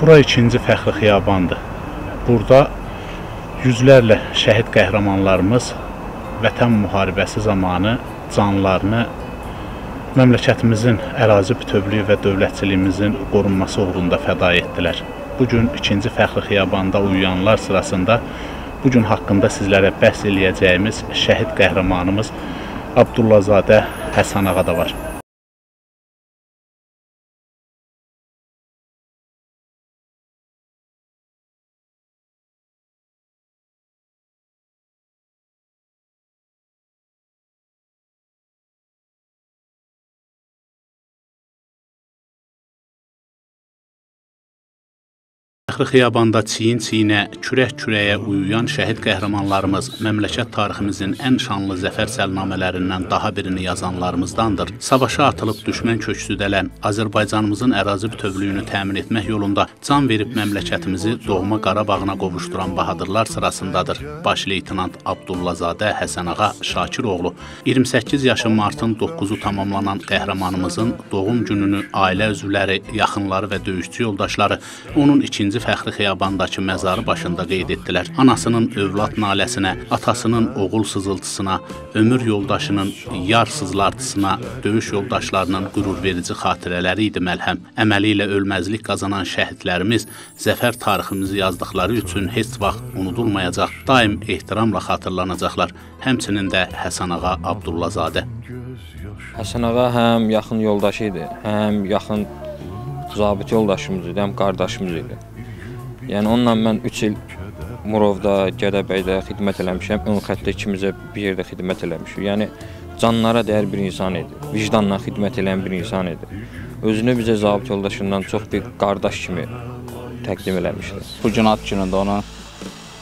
Bura ikinci fəxri xiyabandır. Burada yüzlərlə şəhid qəhrəmanlarımız Vətən müharibəsi zamanı canlarını məmləkətimizin ərazi bütövlüyü və dövlətçiliyimizin qorunması uğrunda fəda etdilər. Bu gün ikinci fəxri xiyabanda uyuyanlar sırasında bu gün haqqında sizlərə bəhs eləyəcəyimiz şəhid qəhrəmanımız Abdullazadə Həsənağa da var. Fəxri xiyabanda çiyin-çiyinə, kürək-kürəyə uyuyan şəhid qəhrəmanlarımız məmləkət tariximizin ən şanlı zəfər səlnamələrindən daha birini yazanlarımızdandır. Savaşa atılıb düşmən köksüdələn Azərbaycanımızın ərazi bütövlüyünü təmin etmək yolunda can verib məmləkətimizi doğma Qarabağına qovuşduran bahadırlar sırasındadır. Baş leytenant Abdullazadə Həsənağa Şakiroğlu 28 yaşı martın 9-u tamamlanan qəhrəmanımızın doğum gününü ailə üzvləri, yaxınları və döyüşçü yoldaşları onun ikinci fəxri xiyabandakı məzarı başında qeyd etdilər. Anasının övlad naləsinə, atasının oğul sızıltısına, ömür yoldaşının yar sızlartısına, döyüş yoldaşlarının qürurverici xatirələri idi məlhəm. Əməli ilə ölməzlik qazanan şəhidlərimiz zəfər tariximizi yazdıqları üçün heç vaxt unudulmayacaq, daim ehtiramla xatırlanacaqlar. Həmçinin də Həsən ağa Abdullazadə. Həsən ağa həm yaxın yoldaşı idi, həm yaxın zabit yoldaşımız idi, həm qardaşımız idi. Yəni onunla mən 3 il Murovda, Gədəbəydə xidmət eləmişəm. Ön xəttdə ikimizə bir yerdə xidmət eləmişik. Yəni canlara dəyər bir insan idi. Vicdanla xidmət edən bir insan idi. Özünü bizə zabit yoldaşından çox bir qardaş kimi təqdim eləmişdi. Bu gün ad günündə onu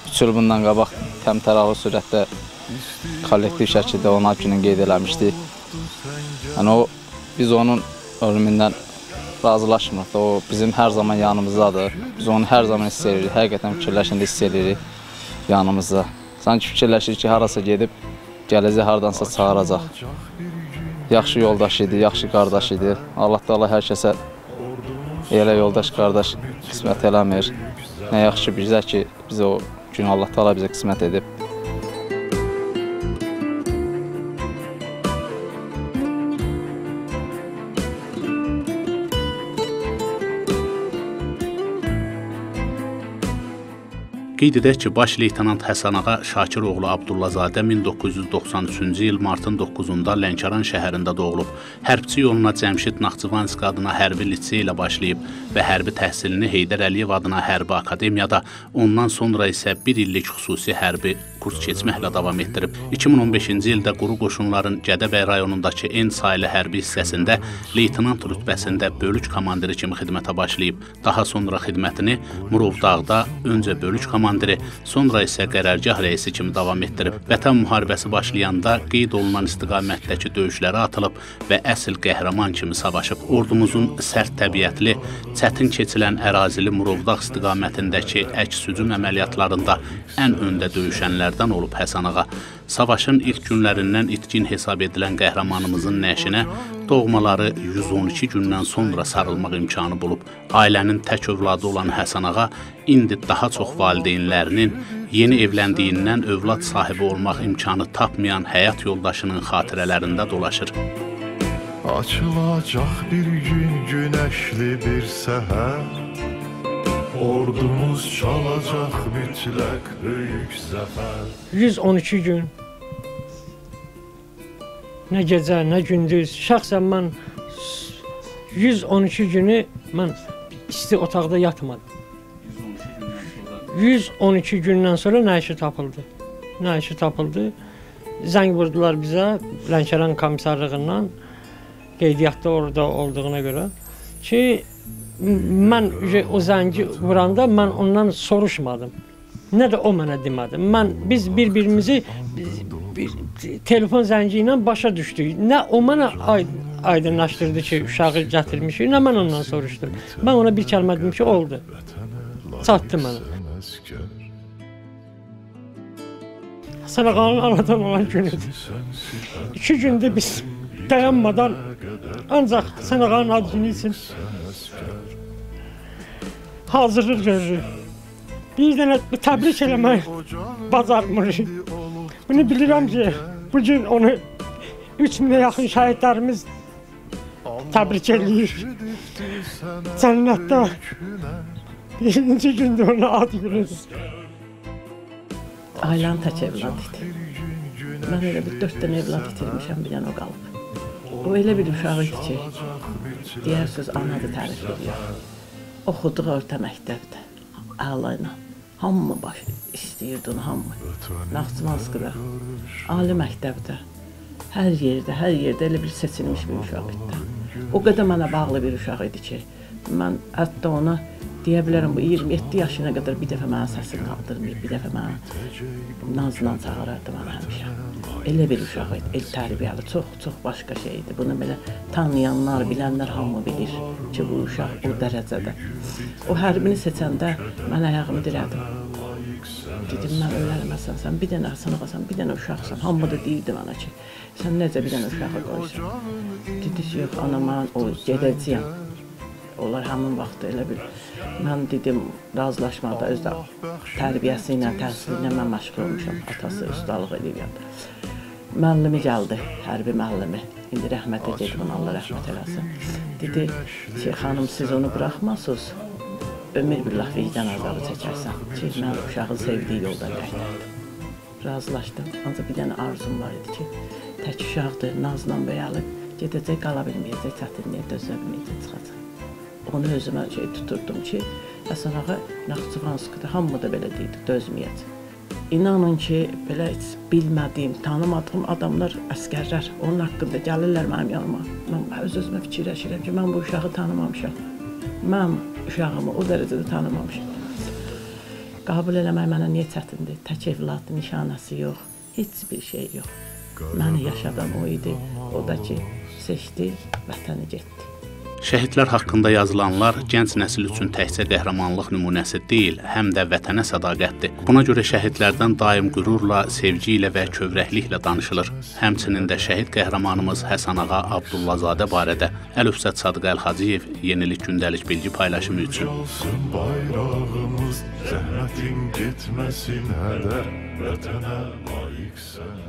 3 il bundan qabaq təmtəralı sürətdə kollektiv şəkildə onun ad gününü qeyd eləmişdik. Yəni o biz onun ölümündən razılaşmırıq da, o bizim hər zaman yanımızdadır. Biz onu hər zaman hiss edirik, həqiqətən fikirləşəndə hiss edirik yanımızda. Sanki fikirləşirik ki, harasa gedib, gələcək hardansa çağıracaq. Yaxşı yoldaş idi, yaxşı qardaş idi. Allah da Allah hər kəsə elə yoldaş, qardaş qismət eləmir. Nə yaxşı bizə ki, bizə o gün Allah da Allah bizə qismət edib. Qeyd edək ki, baş leytenant Həsənağa Şakiroğlu Abdullazadə 1993-cü il martın 9-da Lənkəran şəhərində doğulub. Hərbçi yoluna Cəmşid Naxçıvanski adına hərbi lisey ilə başlayıb və hərbi təhsilini Heydər Əliyev adına hərbi akademiyada, ondan sonra isə 1 illik xüsusi hərbi kurs keçməklə davam etdirib. 2015-ci ildə quru qoşunların Gədəbəy rayonundakı en saylı hərbi hissəsində leytenant rütbəsində bölük komandiri kimi xidmətə başlayıb. Daha sonra xidmətini Murovdağda öncə bölük komandiri, sonra isə qərargah rəisi kimi davam etdirib. Vətən müharibəsi başlayanda qeyd olunan istiqamətdəki döyüşlərə atılıb və əsl qəhrəman kimi savaşıb. Ordumuzun sərt təbiətli, çətin keçilən ərazili Murovdağ istiqamətindəki əks-hücum əməliyyatlarında ən öndə döyüşənlərdən olub Həsən ağa. Savaşın ilk günlərindən itkin hesab edilən qəhrəmanımızın nəşinə doğmaları 112 gündən sonra sarılmaq imkanı bulub. Ailənin tək övladı olan Həsən ağa indi daha çox valideynlərinin yeni evləndiyindən övlad sahibi olmaq imkanı tapmayan həyat yoldaşının xatirələrində dolaşır. Açılacaq bir gün günəşli bir səhər Ordumuz çalacaq mütləq böyük zəfər 112 gün nə gecə, nə gündüz. Şəxsən mən 112 günü mən isti otaqda yatmadım. 112 gündən sonra nə işi tapıldı? Nə işi tapıldı? Zəng vurdular bizə Lənkəran komissarlığından qeydiyyatda orada olduğuna görə ki mən o zəngi vuranda mən ondan soruşmadım. Nə də o mənə demədi. Mən biz bir-birimizi bir, telefon zəngi ilə başa düşdük. Nə o mənə aydın, aydınlaşdırdı ki, uşağı gətirmişik, nə mən ondan soruşdum. Mən ona bir kəlmə dedim ki, oldu. Çatdı mənə. Həsən ağanın anadan olan günüdür. İki gündə biz dayanmadan ancaq Həsən ağanın ad günü üçün hazırlıq görürük. Bir dənə təbrik eləmək bacarmırıq. Bunu bilirəm ki, bu gün onu 3000-ə yaxın şəhidlərimiz təbrik eləyir. Cənnətdə birinci gündə ona ad günüdür. Ailəm tək evlad idi. Mən elə bir dörd dənə evlad itirmişəm, bir dənə o qalıb. O elə bir uşaq idi ki, deyərsiniz anadır tərif edir. Oxuduq orta məktəbdə, əla ilə. Hamı baş istəyirdi onu, hamı. Naxçıvanskıda, ali məktəbdə, hər yerdə, hər yerdə elə bir seçilmiş bir uşaq idi. O qədər mənə bağlı bir uşaq idi ki, mən hətta ona deyə bilərəm bu 27 yaşına qədər bir dəfə mənim səsini qaldırmayıb, bir dəfə məni nazla çağırırdı mənə həmişə. Elə bir uşaq idi, el tərbiyəli, çox, çox başqa şey idi. Bunu belə tanıyanlar, bilənlər hamı bilir ki, bu uşaq o dərəcədə. O hərbini seçəndə mən ayağımı dirədim. Dedim, mən öyrənməsən, sən bir dənə sınıqasan, bir dənə uşaqsan. Hamı da deyirdi mənə ki, sən necə bir dənə uşağı qoysan. Dedi, yox, ana, mən o gedəcəyəm. Onlar həmin vaxt elə bir mən dedim razılaşmada öz də tərbiyəsi ilə, təhsili ilə mən məşğul olmuşam. Atası ustalıq edir. Müəllimi gəldi, hərbi müəllimi. İndi rəhmətə gedib, Allah rəhmət eləsin. Dedi ki, xanım siz onu buraxmasınız. Ömür billah vicdan azabı çəkərsən. Ki, mən uşağın sevdiyi yolda gətirdim. Razılaşdım. Ancaq bir dənə arzum var idi ki, tək uşaqdır, nazla böyəlib, gedəcək, qala bilməyəcək, çətinliyə dözə bilməyəcək, çıxacaq onu özümə şey tuturdum ki, Həsən ağa Naxçıvanskda hamı da belə deyirdi, dözməyəcək. İnanın ki, belə heç bilmədiyim, tanımadığım adamlar, əskərlər onun haqqında gəlirlər mənim yanıma. Mən öz-özümə fikirləşirəm ki, mən bu uşağı tanımamışam. Mən uşağımı o dərəcədə tanımamışam. Qəbul eləmək mənə niyə çətindir? Tək evladı, nişanəsi yox, heç bir şey yox. Məni yaşadan o idi, o da ki, seçdi, vətəni getdi. Şəhidlər haqqında yazılanlar gənc nəsil üçün təkcə qəhrəmanlıq nümunəsi deyil, həm də vətənə sədaqətdir. Buna görə şəhidlərdən daim qürurla, sevgi ilə və kövrəkliklə danışılır. Həmçinin də şəhid qəhrəmanımız Həsən ağa Abdullazadə barədə Əlüfsət Sadıq Əlhacıyev Yenilik gündəlik bilgi paylaşımı üçün bayrağımız, zəhmətin getməsin hədər, vətənə layiq sənə.